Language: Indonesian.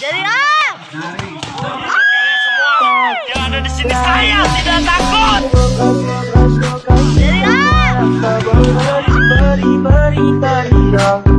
Jadi ah. semua yang ada di sini saya tidak takut. Jadi ah. Beri beri beri